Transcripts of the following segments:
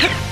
Hah!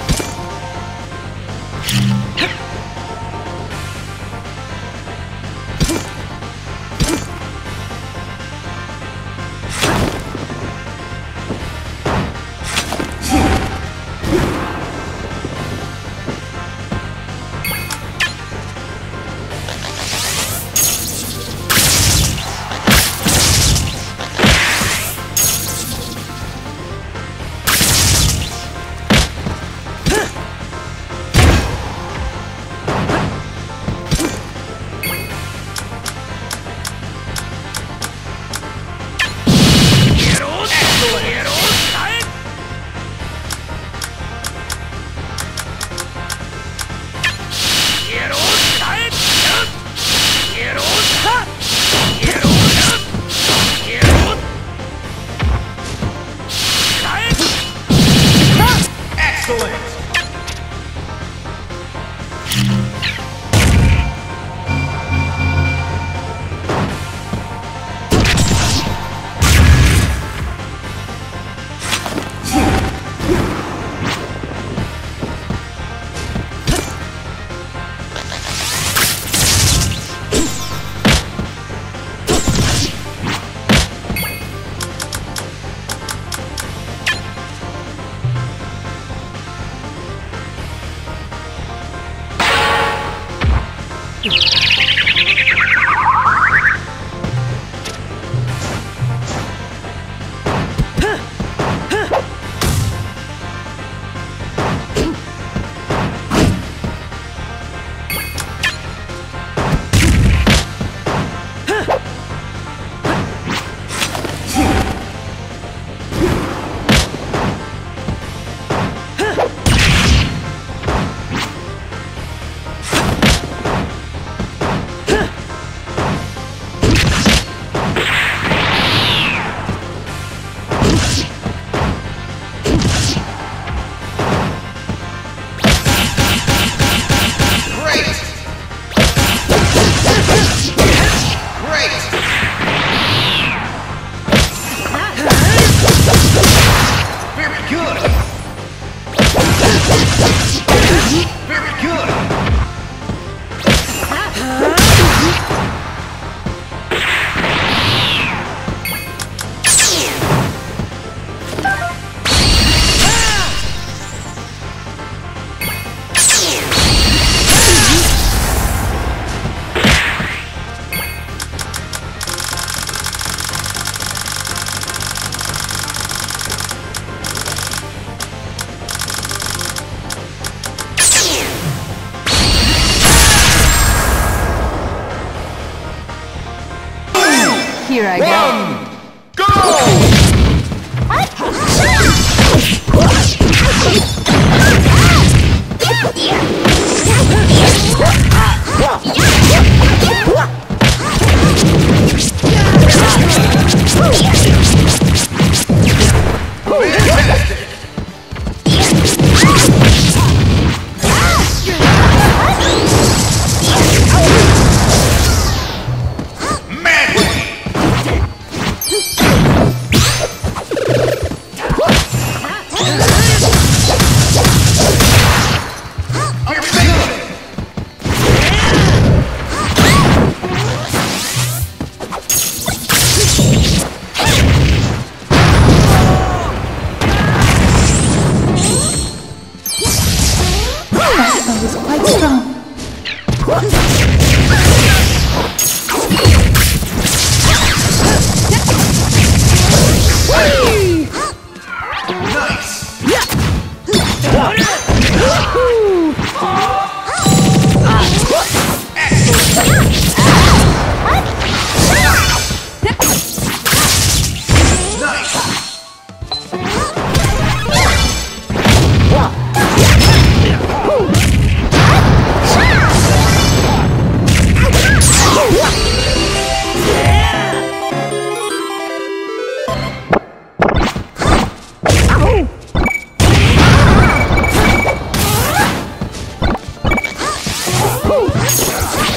Here I One, go. go! Nice! Woo!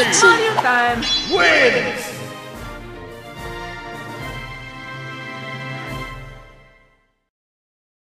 It's time. Win!